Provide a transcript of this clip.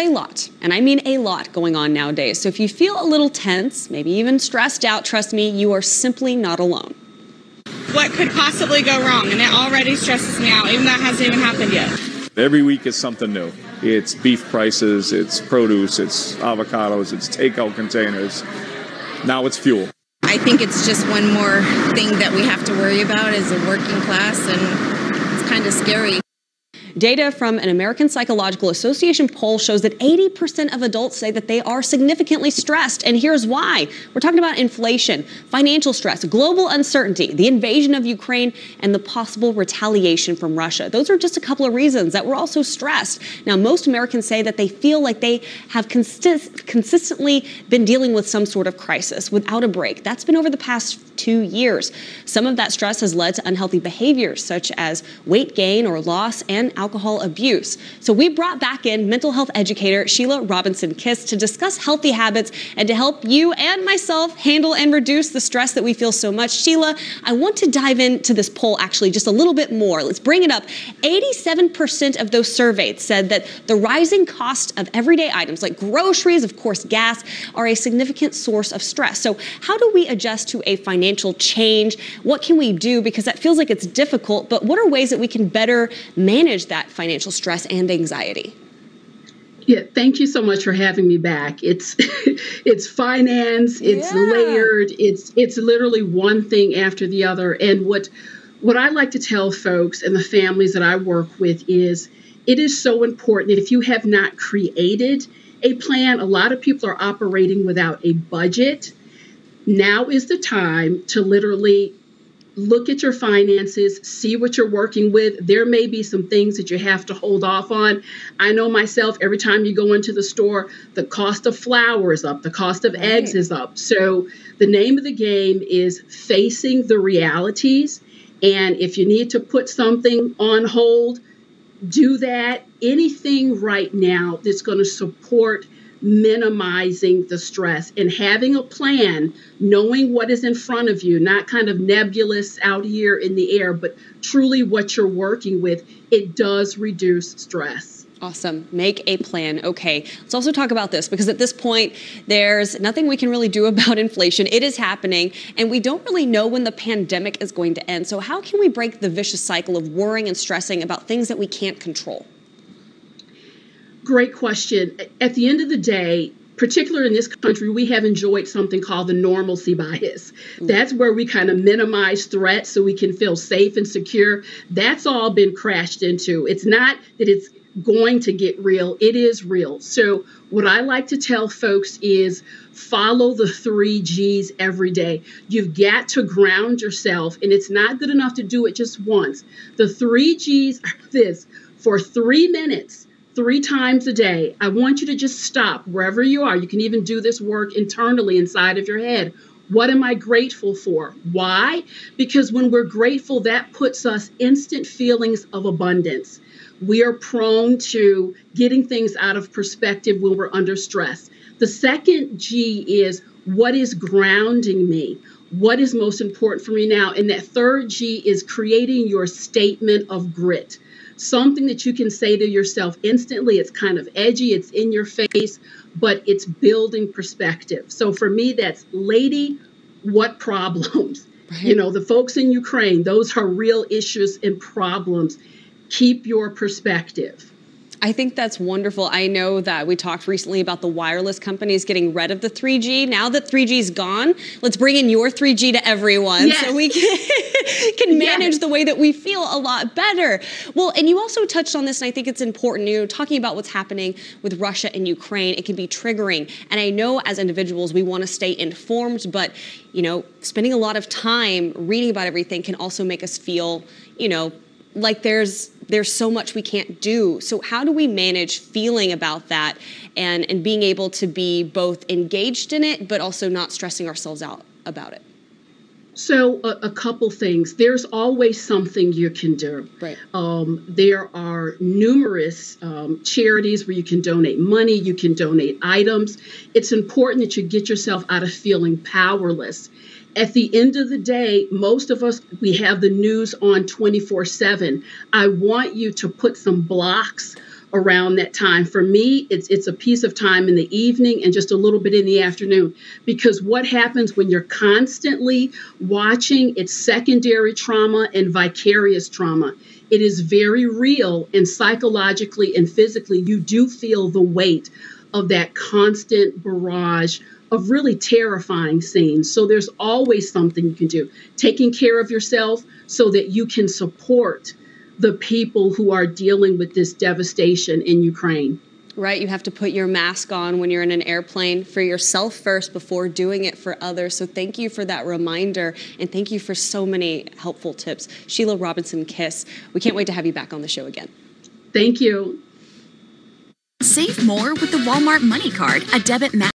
a lot, and I mean a lot going on nowadays. So if you feel a little tense, maybe even stressed out, trust me, you are simply not alone. What could possibly go wrong? And it already stresses me out, even though it hasn't even happened yet. Every week is something new. It's beef prices, it's produce, it's avocados, it's takeout containers. Now it's fuel. I think it's just one more thing that we have to worry about as a working class, and it's kind of scary. Data from an American Psychological Association poll shows that 80% of adults say that they are significantly stressed. And here's why. We're talking about inflation, financial stress, global uncertainty, the invasion of Ukraine, and the possible retaliation from Russia. Those are just a couple of reasons that we're also stressed. Now, most Americans say that they feel like they have consist- consistently been dealing with some sort of crisis without a break. That's been over the past two years. Some of that stress has led to unhealthy behaviors such as weight gain or loss and alcohol abuse. So we brought back in mental health educator Sheila Robinson Kiss to discuss healthy habits and to help you and myself handle and reduce the stress that we feel so much. Sheila, I want to dive into this poll actually just a little bit more. Let's bring it up. 87% of those surveyed said that the rising cost of everyday items like groceries, of course, gas, are a significant source of stress. So, how do we adjust to a financial change? What can we do? Because that feels like it's difficult, but what are ways that we can better manage that financial stress and anxiety? Yeah, thank you so much for having me back. It's it's finance, it's yeah. layered, it's it's literally one thing after the other. And what what I like to tell folks and the families that I work with is it is so important that if you have not created a plan, a lot of people are operating without a budget. Now is the time to literally look at your finances, see what you're working with. There may be some things that you have to hold off on. I know myself, every time you go into the store, the cost of flour is up, the cost of right. eggs is up. So the name of the game is facing the realities. And if you need to put something on hold, do that. Anything right now that's going to support minimizing the stress and having a plan, knowing what is in front of you, not kind of nebulous out here in the air, but truly what you're working with, it does reduce stress. Awesome. Make a plan. Okay. Let's also talk about this because at this point, there's nothing we can really do about inflation. It is happening, and we don't really know when the pandemic is going to end. So, how can we break the vicious cycle of worrying and stressing about things that we can't control? Great question. At the end of the day, particularly in this country, we have enjoyed something called the normalcy bias. Mm. That's where we kind of minimize threats so we can feel safe and secure. That's all been crashed into. It's not that it's going to get real, it is real. So, what I like to tell folks is follow the three G's every day. You've got to ground yourself, and it's not good enough to do it just once. The three G's are this for three minutes three times a day. I want you to just stop wherever you are. You can even do this work internally inside of your head. What am I grateful for? Why? Because when we're grateful, that puts us instant feelings of abundance. We are prone to getting things out of perspective when we're under stress. The second G is what is grounding me? What is most important for me now? And that third G is creating your statement of grit something that you can say to yourself instantly. It's kind of edgy, it's in your face, but it's building perspective. So for me, that's lady, what problems? Right. You know, the folks in Ukraine, those are real issues and problems. Keep your perspective. I think that's wonderful. I know that we talked recently about the wireless companies getting rid of the 3G. Now that 3G is gone, let's bring in your 3G to everyone yes. so we can, can manage yes. the way that we feel a lot better. Well, and you also touched on this, and I think it's important. You know, talking about what's happening with Russia and Ukraine, it can be triggering. And I know as individuals, we want to stay informed, but you know, spending a lot of time reading about everything can also make us feel, you know, like there's there's so much we can't do. So how do we manage feeling about that and and being able to be both engaged in it but also not stressing ourselves out about it? So a, a, couple things. There's always something you can do. Right. Um, there are numerous um, charities where you can donate money. You can donate items. It's important that you get yourself out of feeling powerless at the end of the day, most of us, we have the news on 24 7. I want you to put some blocks around that time. For me, it's it's a piece of time in the evening and just a little bit in the afternoon because what happens when you're constantly watching it's secondary trauma and vicarious trauma. It is very real and psychologically and physically you do feel the weight of that constant barrage of really terrifying scenes. So there's always something you can do. Taking care of yourself so that you can support the people who are dealing with this devastation in Ukraine. Right, you have to put your mask on when you're in an airplane for yourself first before doing it for others. So, thank you for that reminder and thank you for so many helpful tips. Sheila Robinson Kiss, we can't wait to have you back on the show again. Thank you. Save more with the Walmart Money Card, a debit